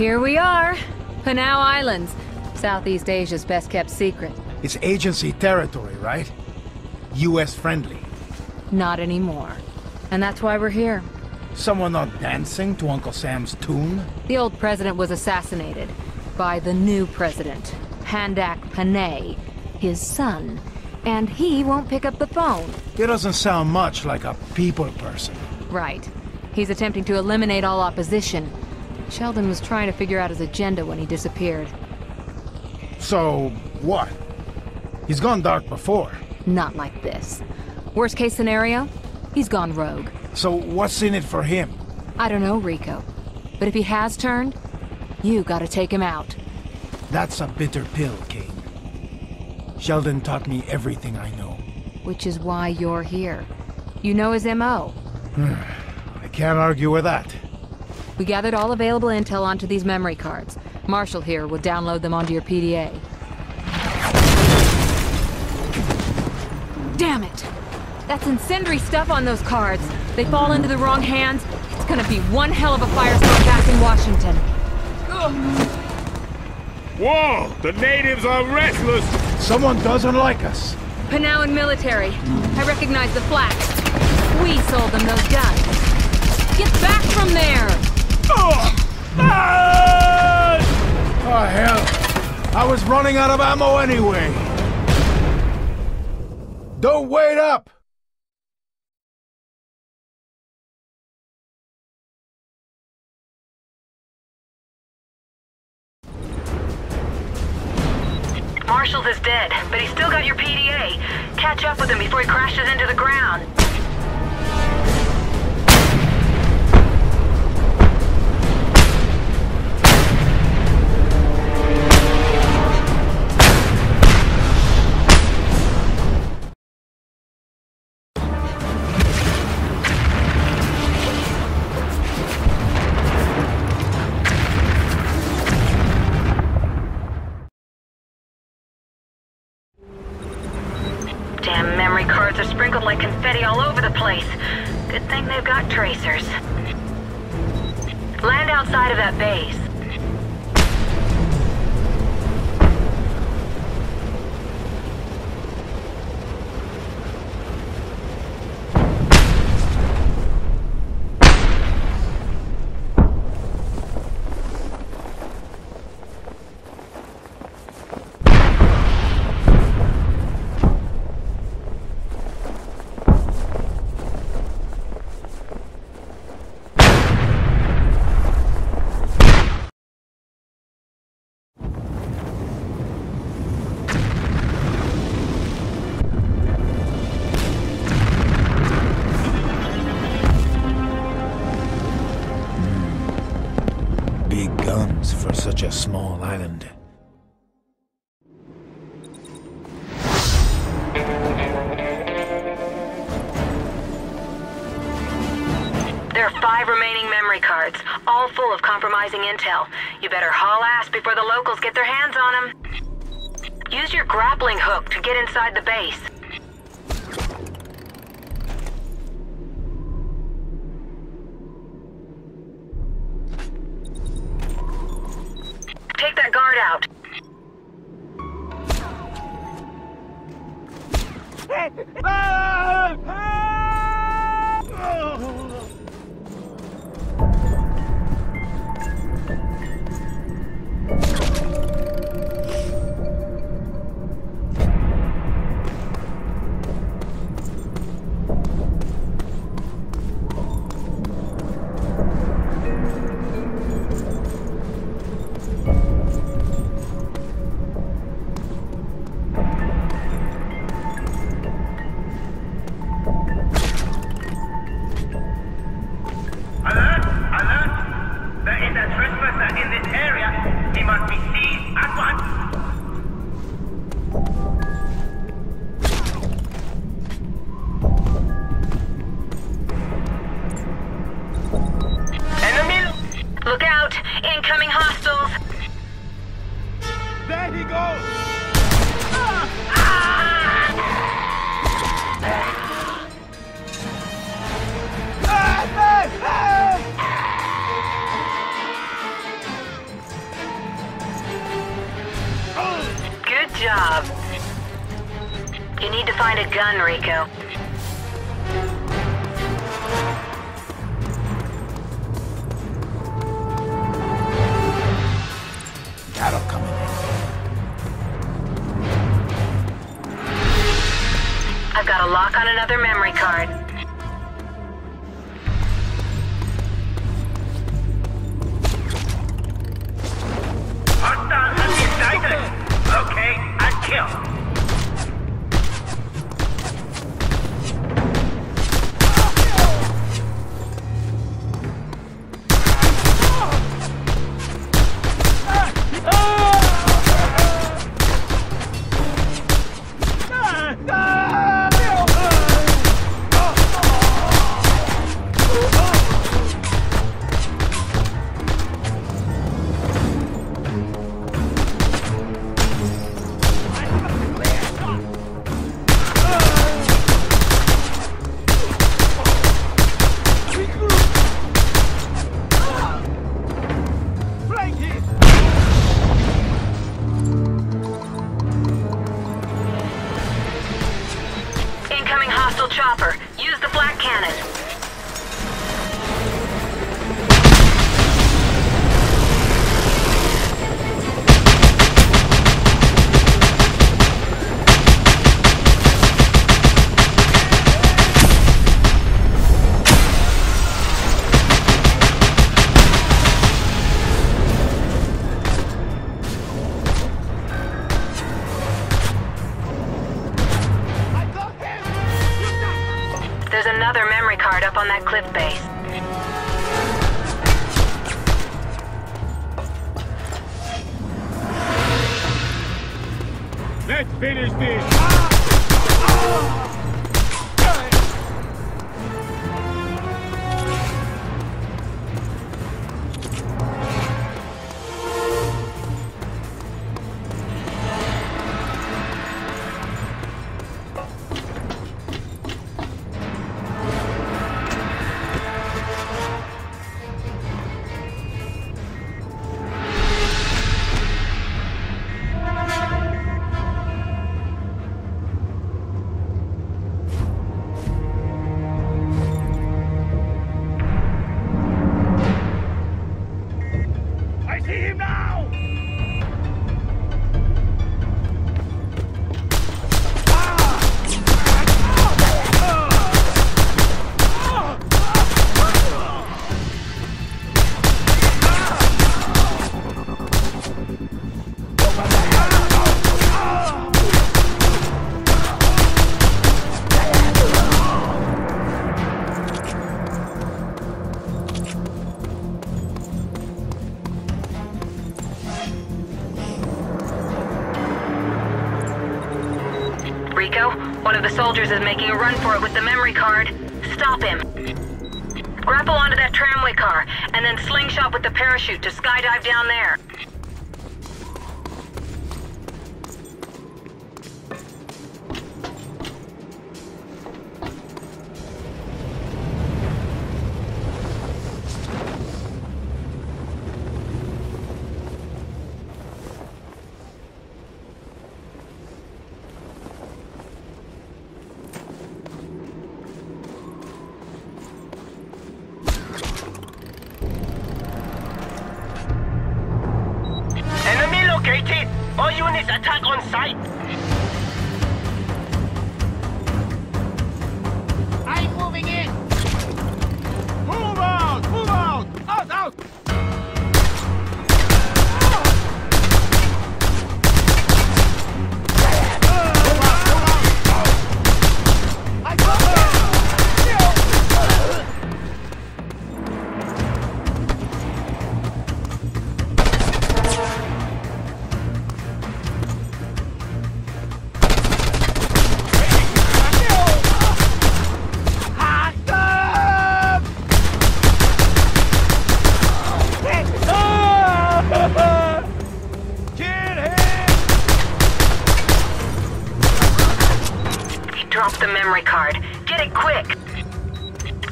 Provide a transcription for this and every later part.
Here we are. Panau Islands. Southeast Asia's best kept secret. It's agency territory, right? US friendly. Not anymore. And that's why we're here. Someone not dancing to Uncle Sam's tune? The old president was assassinated by the new president, Pandak Panay, his son. And he won't pick up the phone. He doesn't sound much like a people person. Right. He's attempting to eliminate all opposition. Sheldon was trying to figure out his agenda when he disappeared. So, what? He's gone dark before. Not like this. Worst case scenario, he's gone rogue. So what's in it for him? I don't know, Rico. But if he has turned, you gotta take him out. That's a bitter pill, Kane. Sheldon taught me everything I know. Which is why you're here. You know his M.O. I can't argue with that. We gathered all available intel onto these memory cards. Marshall here will download them onto your PDA. Damn it! That's incendiary stuff on those cards. They fall into the wrong hands. It's gonna be one hell of a firestorm back in Washington. Whoa! The natives are restless! Someone doesn't like us. Panauan military. I recognize the flags. We sold them those guns. Get back from there! Oh, hell. I was running out of ammo anyway. Don't wait up! Marshall's is dead, but he's still got your PDA. Catch up with him before he crashes into the ground. Confetti all over the place. Good thing they've got tracers. Land outside of that base. There are five remaining memory cards, all full of compromising intel. You better haul ass before the locals get their hands on them. Use your grappling hook to get inside the base. Take that guard out. Need to find a gun, Rico. That'll come in handy. I've got a lock on another memory card. Finish this. One of the soldiers is making a run for it with the memory card. Stop him. Grapple onto that tramway car, and then slingshot with the parachute to skydive down there. Dropped the memory card. Get it quick.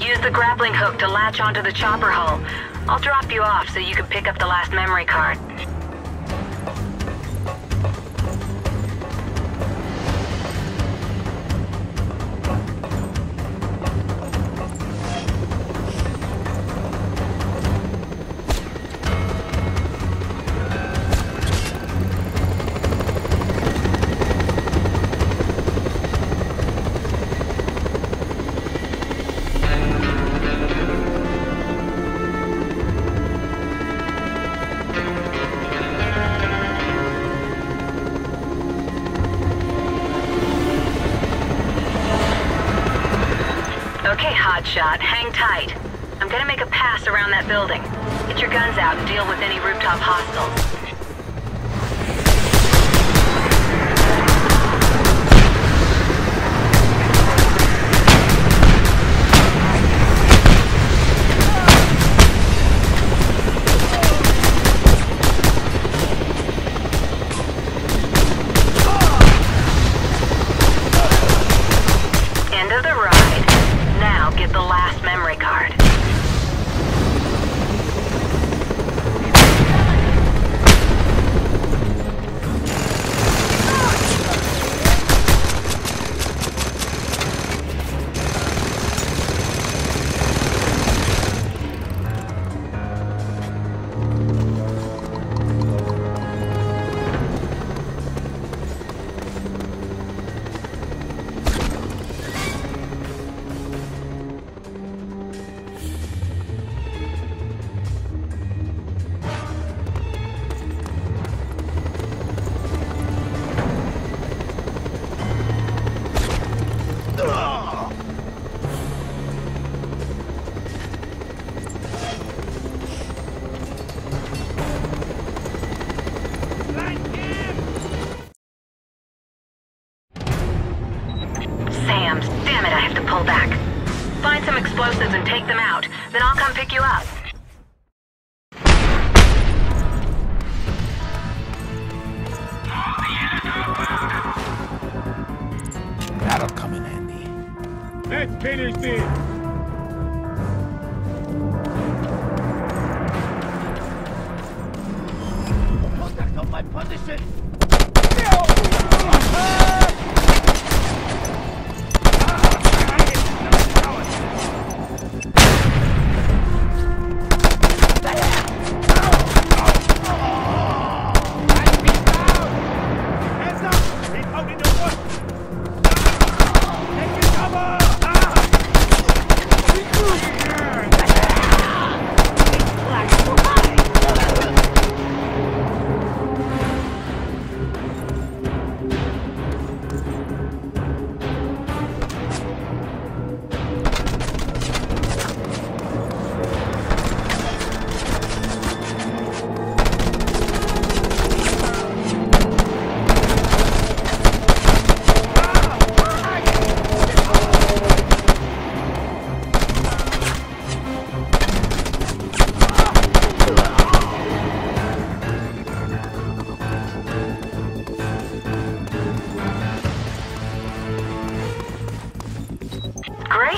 Use the grappling hook to latch onto the chopper hull. I'll drop you off so you can pick up the last memory card. That building. Get your guns out and deal with any rooftop hostiles.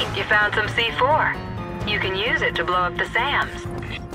You found some C4. You can use it to blow up the Sams.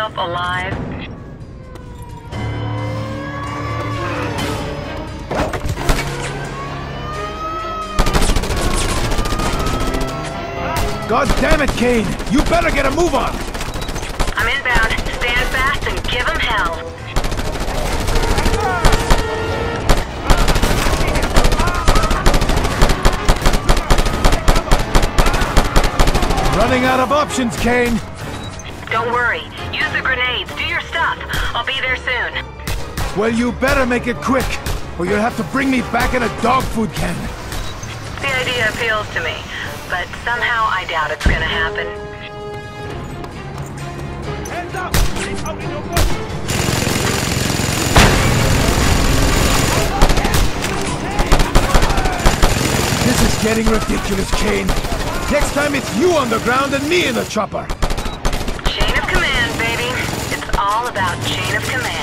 Yourself alive. God damn it, Kane! You better get a move on! I'm inbound. Stand fast and give give 'em hell. Running out of options, Kane! Don't worry. Use the grenades. Do your stuff. I'll be there soon. Well, you better make it quick, or you'll have to bring me back in a dog food can. The idea appeals to me, but somehow I doubt it's gonna happen. Hands up! He's holding your foot! This is getting ridiculous, Kane. Next time it's you on the ground and me in the chopper. Chain of command, baby. It's all about chain of command.